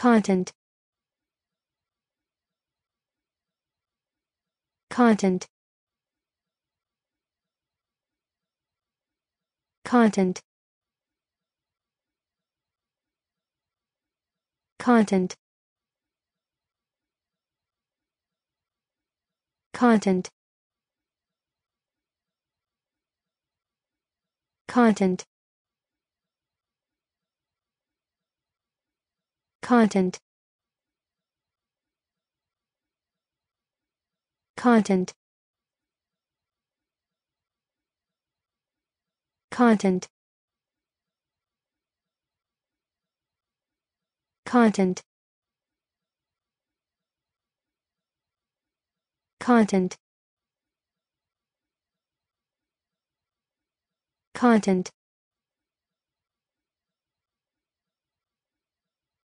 content. Content. Content. Content. Content. Content content. Content. Content. Content. Content. Content